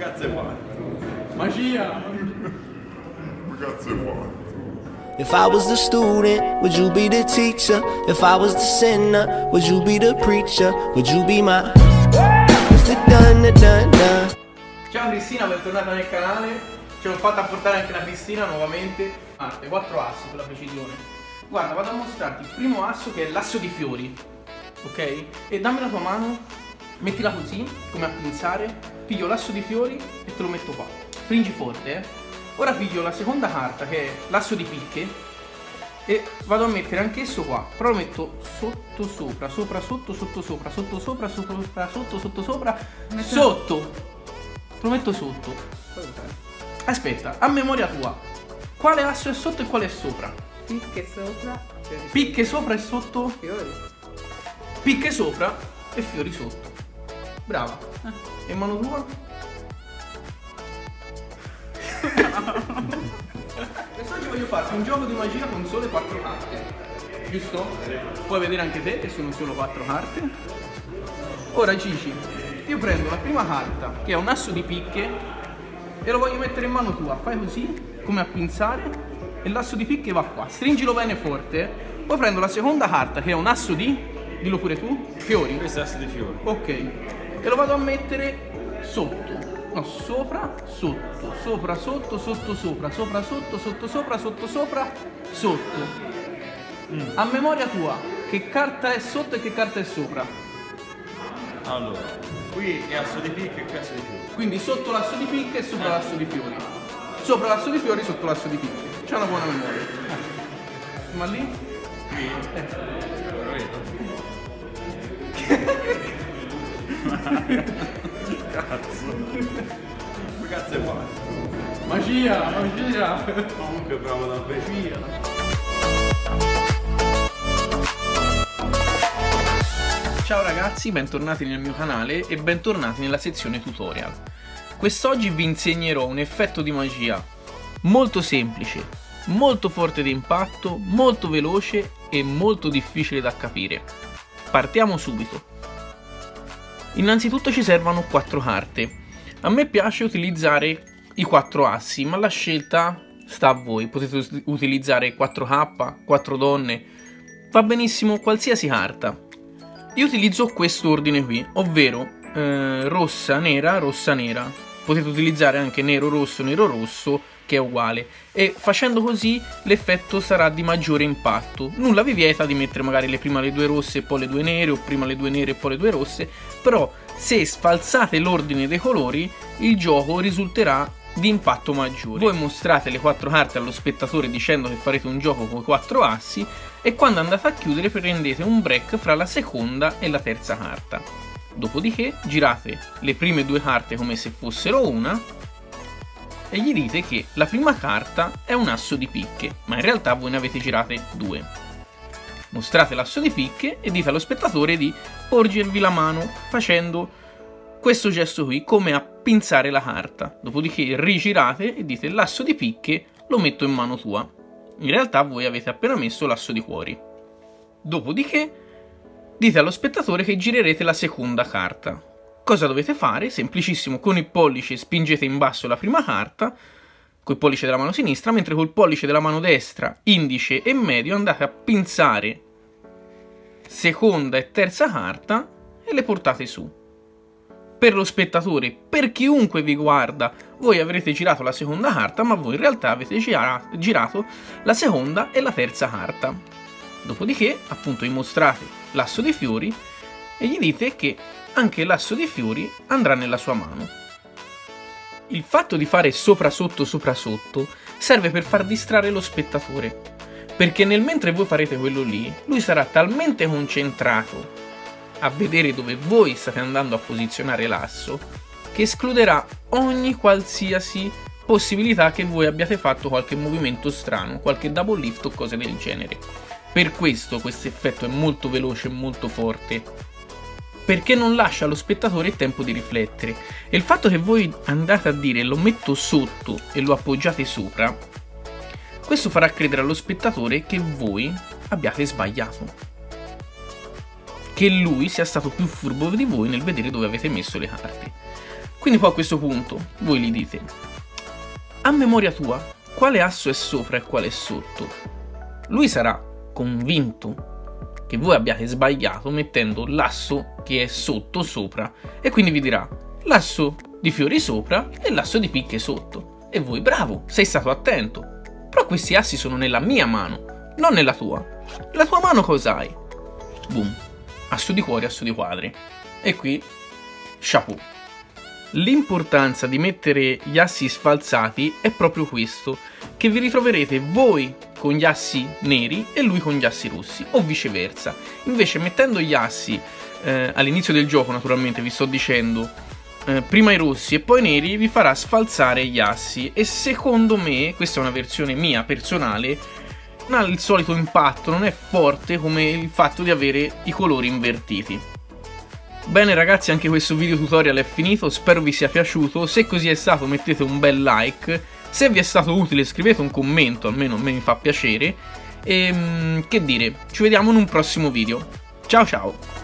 cazzo hai fatto? Magia! Come cazzo hai fatto? If I was the student, would you be the teacher? If I was the sinner, would you be the preacher? Would you be my Mr. Dun dun dun dun? Ciao Cristina, bentornata nel canale. Ce l'ho fatta portare anche la Cristina nuovamente. Arte, 4 assi per la precisione. Guarda, vado a mostrarti il primo asso che è l'asso di fiori. Ok? E dammi la tua mano, mettila così, come a pinzare. Piglio l'asso di fiori e te lo metto qua. Stringi forte, eh. Ora piglio la seconda carta che è l'asso di picche e vado a mettere anch'esso qua, però lo metto sotto sopra, sopra sotto, sotto sopra, sotto sopra, sopra sotto, sotto sopra, sotto. Lo metto sotto. Aspetta, a memoria tua. Quale asso è sotto e quale è sopra? Picche sopra, fiori Picche sopra e sotto? fiori. Picche sopra e fiori sotto. Brava. E mano tua? Quest'oggi voglio farti un gioco di magia con sole 4 carte. Giusto? Puoi vedere anche te che sono solo 4 carte. Ora Gigi, io prendo la prima carta che è un asso di picche e lo voglio mettere in mano tua. Fai così, come a pinzare, e l'asso di picche va qua. Stringilo bene forte. Poi prendo la seconda carta che è un asso di, dillo pure tu, fiori. Questo è asso di fiori. Ok. E lo vado a mettere sotto. No, sopra, sotto, sopra, sotto, sotto, sopra, sopra, sotto, sotto, sopra, sotto, sopra, sotto. A memoria tua, che carta è sotto e che carta è sopra? Allora, qui è asso di picche e qui è asso di fiori. Quindi sotto l'asso di picche e sopra l'asso di fiori. Sopra l'asso di fiori, sotto l'asso di picche. C'è una buona memoria. Ma lì? Qui? Eh. Lo vedo. cazzo. Come cazzo hai fatto? Magia, magia. Comunque bravo davvero. Ciao ragazzi, bentornati nel mio canale e bentornati nella sezione tutorial. Quest'oggi vi insegnerò un effetto di magia molto semplice, molto forte di impatto, molto veloce e molto difficile da capire. Partiamo subito. Innanzitutto ci servono quattro carte. A me piace utilizzare i quattro assi, ma la scelta sta a voi. Potete utilizzare 4K, 4 donne, va benissimo qualsiasi carta. Io utilizzo quest'ordine qui, ovvero eh, rossa, nera, rossa, nera. Potete utilizzare anche nero, rosso, nero, rosso, che è uguale. E facendo così l'effetto sarà di maggiore impatto. Nulla vi vieta di mettere magari le prima le due rosse e poi le due nere, o prima le due nere e poi le due rosse. Però se sfalsate l'ordine dei colori, il gioco risulterà di impatto maggiore. Voi mostrate le quattro carte allo spettatore dicendo che farete un gioco con quattro assi e quando andate a chiudere prendete un break fra la seconda e la terza carta. Dopodiché girate le prime due carte come se fossero una e gli dite che la prima carta è un asso di picche, ma in realtà voi ne avete girate due. Mostrate l'asso di picche e dite allo spettatore di porgervi la mano facendo questo gesto qui come a pinzare la carta. Dopodiché rigirate e dite l'asso di picche lo metto in mano tua. In realtà voi avete appena messo l'asso di cuori. Dopodiché dite allo spettatore che girerete la seconda carta. Cosa dovete fare? Semplicissimo, con il pollice spingete in basso la prima carta, col pollice della mano sinistra, mentre col pollice della mano destra, indice e medio andate a pinzare seconda e terza carta e le portate su. Per lo spettatore, per chiunque vi guarda, voi avrete girato la seconda carta, ma voi in realtà avete gira- girato la seconda e la terza carta. Dopodiché, appunto, gli mostrate l'asso di fiori e gli dite che anche l'asso di fiori andrà nella sua mano. Il fatto di fare sopra sotto sopra sotto serve per far distrarre lo spettatore, perché nel mentre voi farete quello lì, lui sarà talmente concentrato a vedere dove voi state andando a posizionare l'asso che escluderà ogni qualsiasi possibilità che voi abbiate fatto qualche movimento strano, qualche double lift o cose del genere. Per questo questo effetto è molto veloce e molto forte perché non lascia allo spettatore il tempo di riflettere. E il fatto che voi andate a dire lo metto sotto e lo appoggiate sopra, questo farà credere allo spettatore che voi abbiate sbagliato. Che lui sia stato più furbo di voi nel vedere dove avete messo le carte. Quindi poi a questo punto voi gli dite, a memoria tua, quale asso è sopra e quale è sotto? Lui sarà convinto che voi abbiate sbagliato mettendo l'asso che è sotto sopra e quindi vi dirà l'asso di fiori sopra e l'asso di picche sotto. E voi, bravo, sei stato attento. Però questi assi sono nella mia mano, non nella tua. La tua mano cos'hai? Boom. Asso di cuore, asso di quadri. E qui, chapeau. L'importanza di mettere gli assi sfalsati è proprio questo, che vi ritroverete voi con gli assi neri e lui con gli assi rossi, o viceversa. Invece mettendo gli assi eh, all'inizio del gioco, naturalmente vi sto dicendo, eh, prima i rossi e poi i neri, vi farà sfalsare gli assi e secondo me, questa è una versione mia personale, non ha il solito impatto, non è forte come il fatto di avere i colori invertiti. Bene ragazzi anche questo video tutorial è finito, spero vi sia piaciuto, se così è stato mettete un bel like, se vi è stato utile scrivete un commento, almeno a me mi fa piacere, e che dire, ci vediamo in un prossimo video, ciao ciao!